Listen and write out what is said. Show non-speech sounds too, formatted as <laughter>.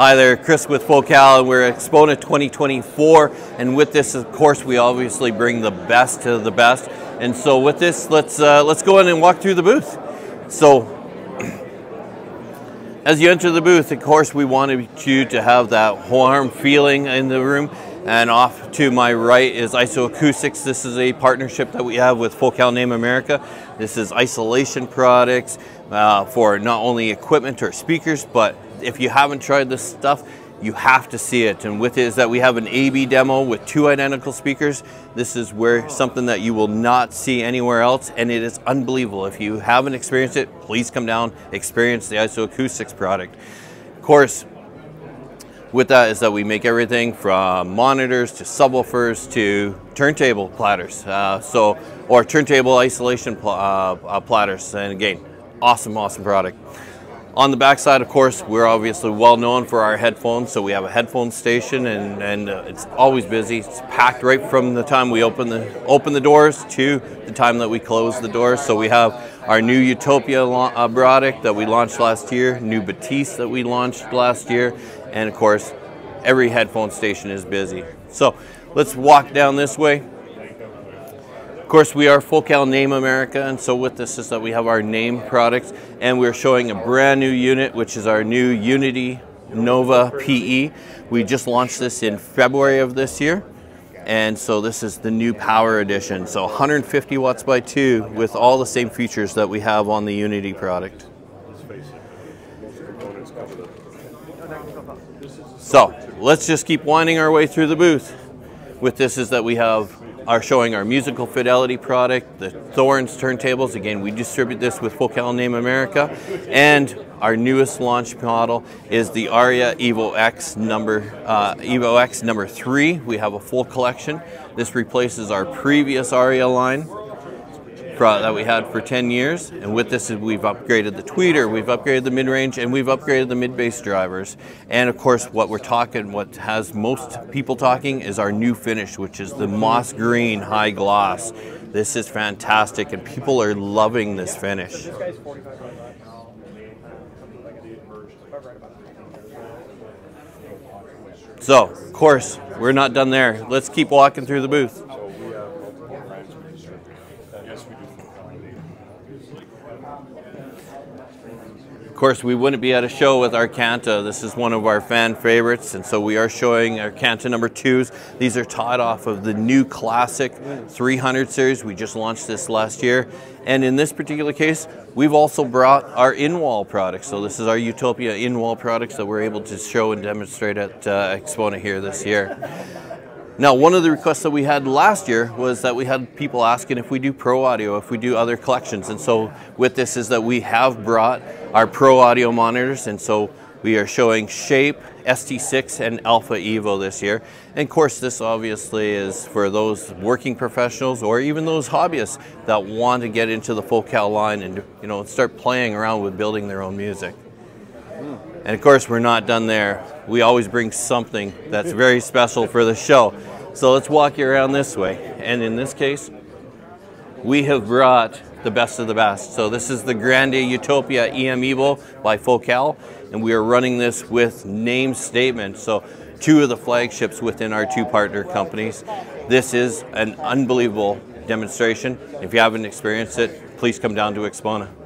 Hi there, Chris with Focal, and we're at AXPONA 2024. And with this, of course, we obviously bring the best to the best. And so with this, let's uh, let's go in and walk through the booth. So <clears throat> as you enter the booth, of course, we wanted you to have that warm feeling in the room. And off to my right is ISO Acoustics. This is a partnership that we have with Focal Naim America. This is isolation products uh, for not only equipment or speakers, but if you haven't tried this stuff, you have to see it. And with it is that we have an AB demo with two identical speakers. This is where something that you will not see anywhere else, and it is unbelievable. If you haven't experienced it, please come down, experience the ISO Acoustics product. Of course, with that is that we make everything from monitors to subwoofers to turntable platters, uh, so or turntable isolation pl uh, uh, platters. And again, awesome, awesome product. On the backside, of course, we're obviously well known for our headphones, so we have a headphone station, and, and uh, it's always busy. It's packed right from the time we open the open the doors to the time that we close the doors. So we have our new Utopia uh, product that we launched last year, new Bathys that we launched last year, and of course, every headphone station is busy. So let's walk down this way course, we are Focal Naim America, and so with this is that we have our Naim products, and we're showing a brand new unit, which is our new Uniti Nova PE. We just launched this in February of this year, and so this is the new Power Edition. So 150 watts by 2 with all the same features that we have on the Uniti product. So let's just keep winding our way through the booth. With this is that we have are showing our musical fidelity product, the Thorens turntables. Again, we distribute this with Focal Naim America. And our newest launch model is the Aria Evo X number uh, Evo X number three. We have a full collection. This replaces our previous Aria line that we had for 10 years. And with this, we've upgraded the tweeter, we've upgraded the mid-range, and we've upgraded the mid-bass drivers. And of course, what we're talking, what has most people talking is our new finish, which is the moss green high gloss. This is fantastic, and people are loving this finish. So, of course, we're not done there. Let's keep walking through the booth. Course, we wouldn't be at a show with our Arcanta. This is one of our fan favorites, and so we are showing Arcanta number twos. These are taught off of the new classic 300 series. We just launched this last year. And in this particular case, we've also brought our in-wall products. So this is our Utopia in-wall products that we're able to show and demonstrate at uh, AXPONA here this year. Now, one of the requests that we had last year was that we had people asking if we do pro audio, if we do other collections. And so with this is that we have brought our pro audio monitors. And so we are showing Shape, ST6, and Alpha Evo this year. And of course, this obviously is for those working professionals or even those hobbyists that want to get into the Focal line and you know start playing around with building their own music. Hmm. And of course, we're not done there. We always bring something that's very special for the show. So let's walk you around this way. And in this case, we have brought the best of the best. So this is the Grande Utopia EM Evo by Focal, and we are running this with Naim statement. So two of the flagships within our two partner companies. This is an unbelievable demonstration. If you haven't experienced it, please come down to AXPONA.